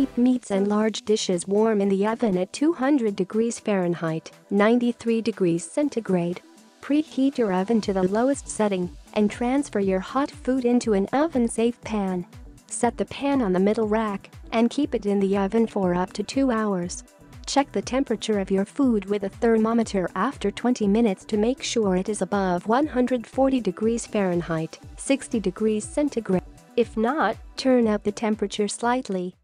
Keep meats and large dishes warm in the oven at 200 degrees Fahrenheit, 93 degrees centigrade. Preheat your oven to the lowest setting and transfer your hot food into an oven-safe pan. Set the pan on the middle rack and keep it in the oven for up to 2 hours. Check the temperature of your food with a thermometer after 20 minutes to make sure it is above 140 degrees Fahrenheit, 60 degrees centigrade. If not, turn up the temperature slightly